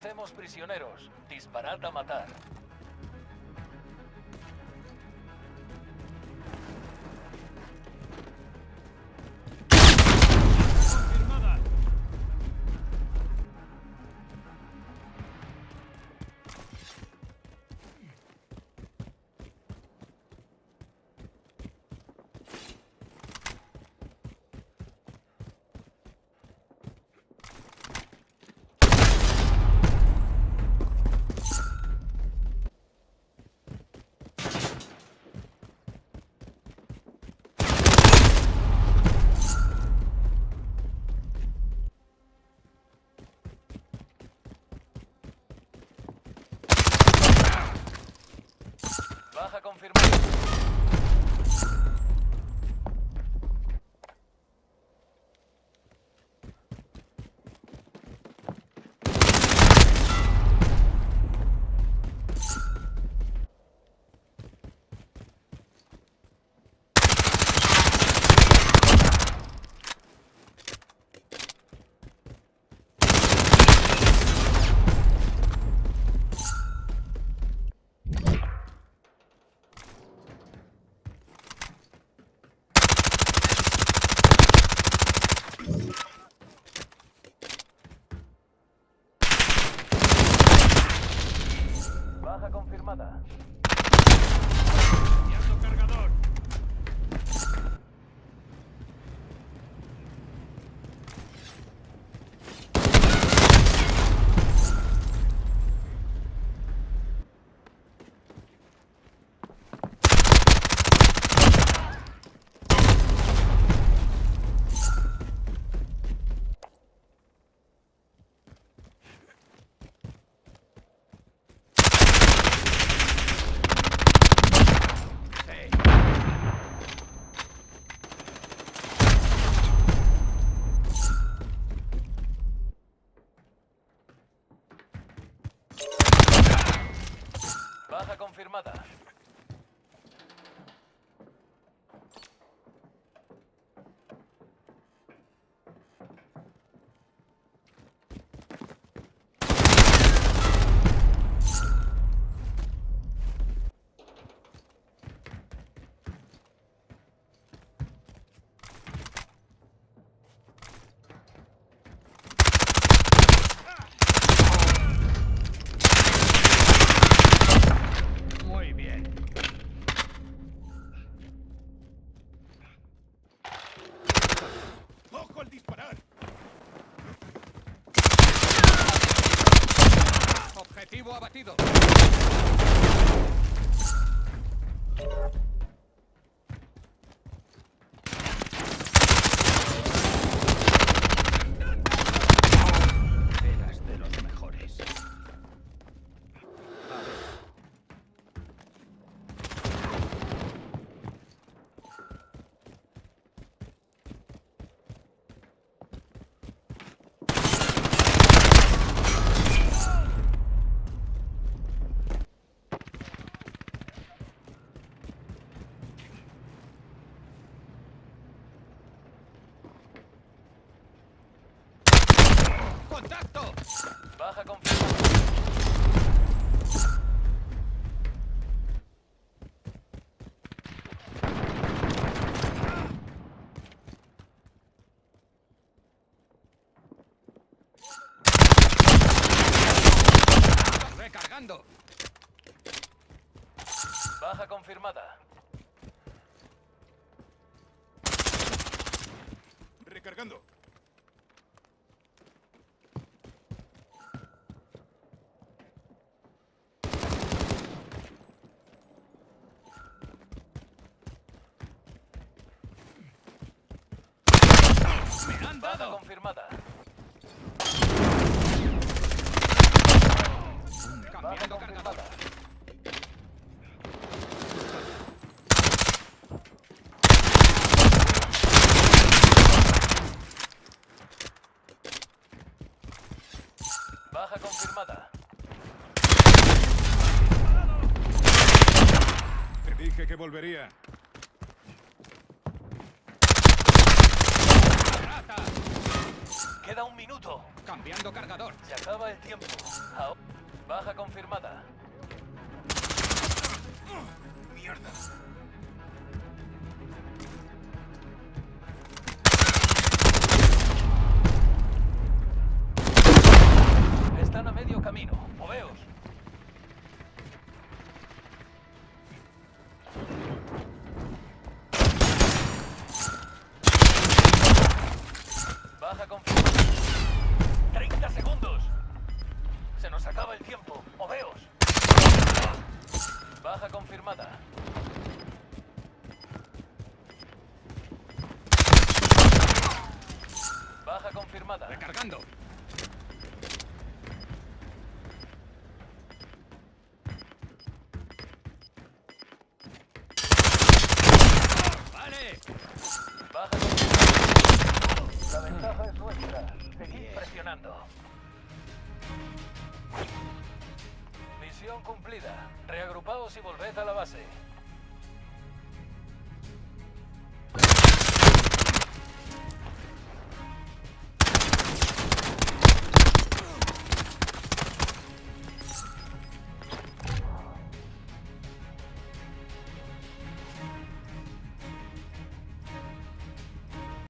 Hacemos prisioneros. Disparad a matar. Baja confirmada. Baja confirmada. Enviando cargador. Baja confirmada. Objetivo abatido. ¡Contacto! Baja confirmada. ¡Recargando! Baja confirmada. ¡Recargando! ¡Me han Baja dado! confirmada. Baja Cambiando cargador. confirmada. Baja confirmada. Te dije que volvería. ¡Rata! Queda un minuto. Cambiando cargador. Se acaba el tiempo. Baja confirmada. Mierda. Están a medio camino. Moveos. Baja confirmada. Tiempo. Moveos. Baja confirmada. Baja confirmada. Recargando. Vale. Baja confirmada. La ventaja es nuestra. Seguid presionando. Misión cumplida. Reagrupaos y volved a la base.